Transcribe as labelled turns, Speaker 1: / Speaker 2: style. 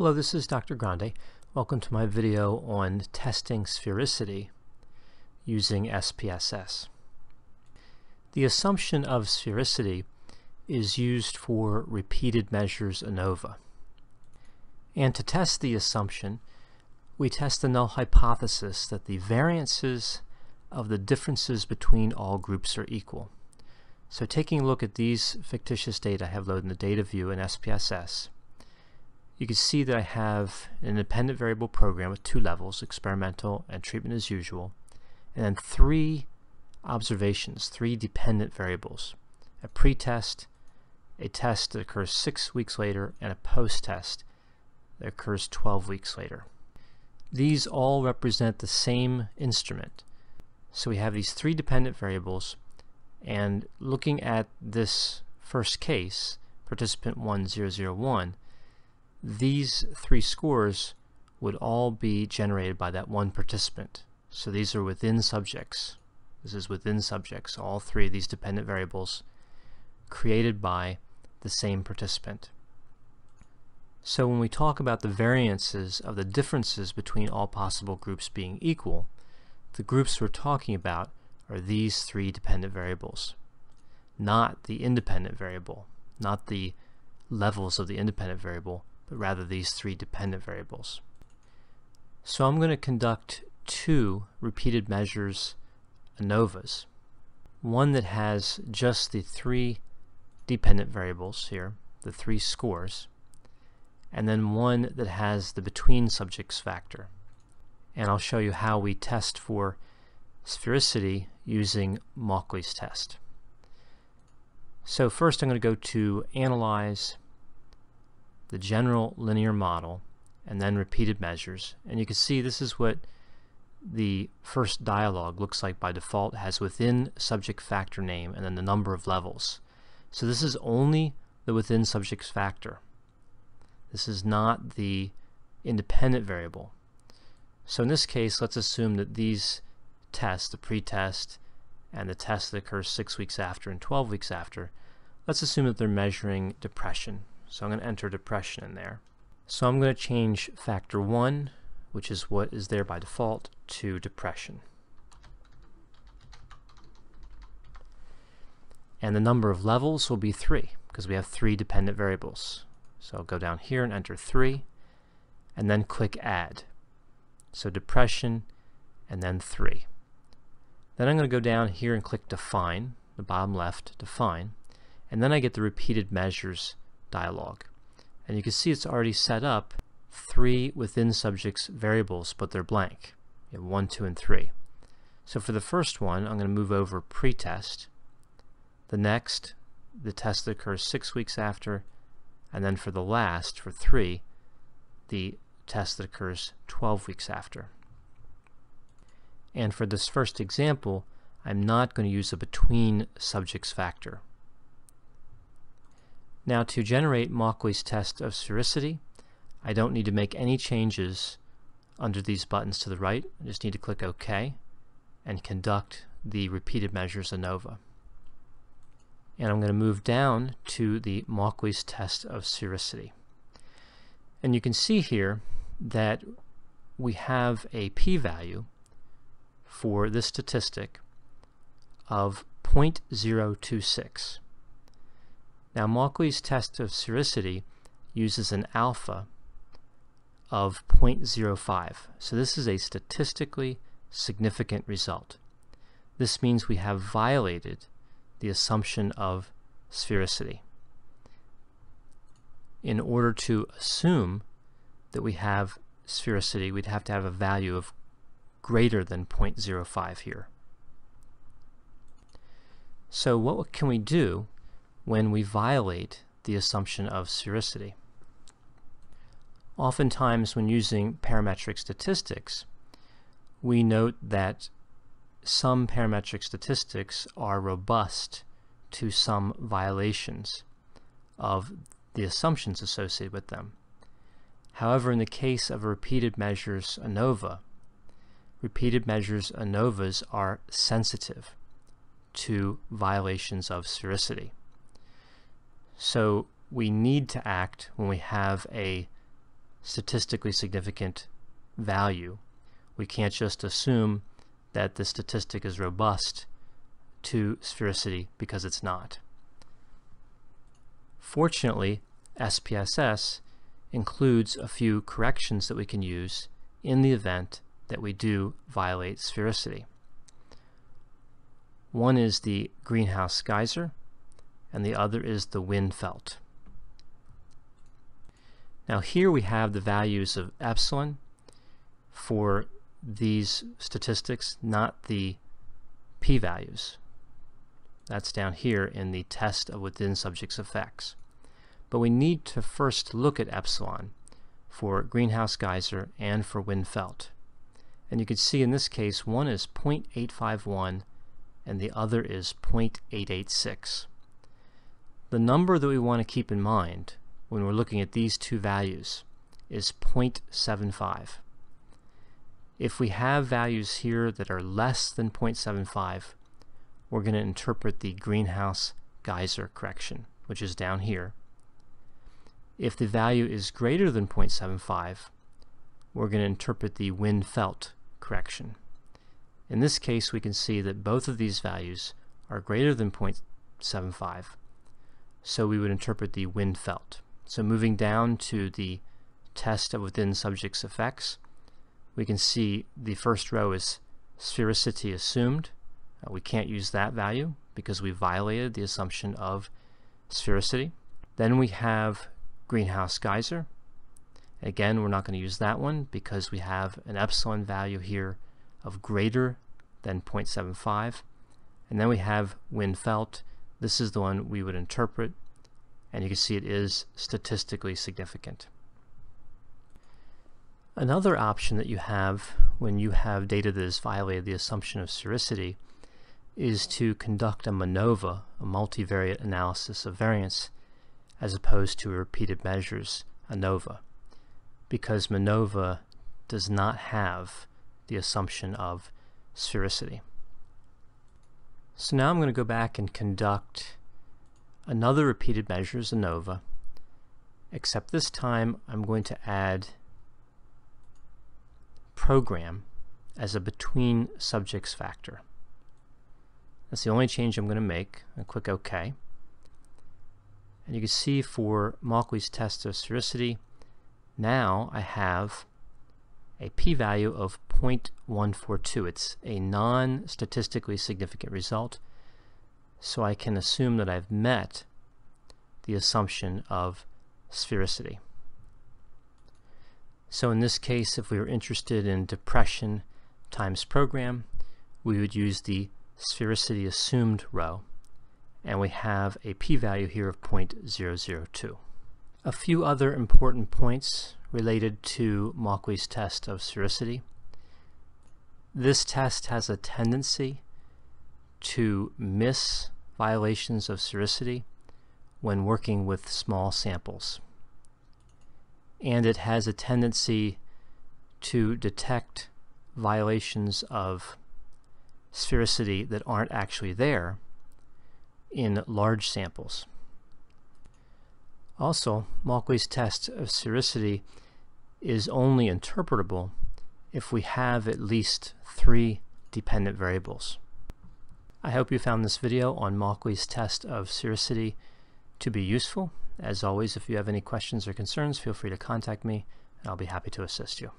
Speaker 1: Hello, this is Dr. Grande. Welcome to my video on testing sphericity using SPSS. The assumption of sphericity is used for repeated measures ANOVA. And to test the assumption, we test the null hypothesis that the variances of the differences between all groups are equal. So taking a look at these fictitious data I have loaded in the data view in SPSS, you can see that I have an independent variable program with two levels, experimental and treatment as usual, and then three observations, three dependent variables. A pretest, a test that occurs six weeks later, and a post-test that occurs 12 weeks later. These all represent the same instrument. So we have these three dependent variables, and looking at this first case, participant 1001, these three scores would all be generated by that one participant. So these are within subjects. This is within subjects, all three of these dependent variables created by the same participant. So when we talk about the variances of the differences between all possible groups being equal, the groups we're talking about are these three dependent variables, not the independent variable, not the levels of the independent variable, but rather these three dependent variables. So I'm going to conduct two repeated measures ANOVAs. One that has just the three dependent variables here, the three scores, and then one that has the between subjects factor. And I'll show you how we test for sphericity using Mauchly's test. So first I'm going to go to Analyze, the general linear model, and then repeated measures. And you can see this is what the first dialog looks like by default. Has within subject factor name and then the number of levels. So this is only the within subject factor. This is not the independent variable. So in this case, let's assume that these tests, the pretest and the test that occurs 6 weeks after and 12 weeks after, let's assume that they're measuring depression. So I'm going to enter depression in there. So I'm going to change factor 1, which is what is there by default, to depression. And the number of levels will be 3, because we have three dependent variables. So I'll go down here and enter 3, and then click Add. So depression, and then 3. Then I'm going to go down here and click Define, the bottom left, Define, and then I get the repeated measures dialog. And you can see it's already set up three within subjects variables, but they're blank. You have 1, 2, and 3. So for the first one, I'm going to move over pretest. The next, the test that occurs six weeks after, and then for the last, for 3, the test that occurs 12 weeks after. And for this first example, I'm not going to use a between subjects factor. Now to generate Mauchly's test of sphericity, I don't need to make any changes under these buttons to the right. I just need to click OK and conduct the repeated measures ANOVA. And I'm going to move down to the Mauchly's test of sphericity. And you can see here that we have a p-value for this statistic of 0.026. Now Mauchly's test of sphericity uses an alpha of 0.05. So this is a statistically significant result. This means we have violated the assumption of sphericity. In order to assume that we have sphericity, we'd have to have a value of greater than 0.05 here. So what can we do when we violate the assumption of sphericity. Oftentimes when using parametric statistics, we note that some parametric statistics are robust to some violations of the assumptions associated with them. However, in the case of repeated measures ANOVA, repeated measures ANOVAs are sensitive to violations of sphericity. So we need to act when we have a statistically significant value. We can't just assume that the statistic is robust to sphericity because it's not. Fortunately, SPSS includes a few corrections that we can use in the event that we do violate sphericity. One is the Greenhouse-Geisser, and the other is the Huynh-Feldt. Now here we have the values of epsilon for these statistics, not the p-values. That's down here in the test of within subjects effects. But we need to first look at epsilon for Greenhouse-Geisser and for Huynh-Feldt. And you can see in this case one is 0.851 and the other is 0.886. The number that we want to keep in mind when we're looking at these two values is 0.75. If we have values here that are less than 0.75, we're going to interpret the greenhouse geyser correction, which is down here. If the value is greater than 0.75, we're going to interpret the Huynh-Feldt correction. In this case, we can see that both of these values are greater than 0.75, so we would interpret the Huynh-Feldt. So moving down to the test of within subjects effects, we can see the first row is sphericity assumed. Uh, we can't use that value because we violated the assumption of sphericity. Then we have Greenhouse-Geisser. Again, we're not going to use that one because we have an epsilon value here of greater than 0.75. And then we have Huynh-Feldt. This is the one we would interpret, and you can see it is statistically significant. Another option that you have when you have data that has violated the assumption of sphericity is to conduct a MANOVA, a multivariate analysis of variance, as opposed to a repeated measures ANOVA, because MANOVA does not have the assumption of sphericity. So now I'm going to go back and conduct another repeated measures ANOVA, except this time I'm going to add program as a between subjects factor. That's the only change I'm going to make. A click OK. And you can see for Mauchly's test of sphericity, now I have a p-value of 0.142. It's a non-statistically significant result, so I can assume that I've met the assumption of sphericity. So in this case, if we were interested in depression times program, we would use the sphericity assumed row, and we have a p-value here of 0.002. A few other important points related to Mauchly's test of sphericity. This test has a tendency to miss violations of sphericity when working with small samples and it has a tendency to detect violations of sphericity that aren't actually there in large samples. Also, Mauchly's test of sphericity is only interpretable if we have at least three dependent variables. I hope you found this video on Mauchly's test of sphericity to be useful as always, if you have any questions or concerns, feel free to contact me, and I'll be happy to assist you.